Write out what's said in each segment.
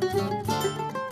フフフ。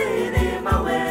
Tuca, tuca,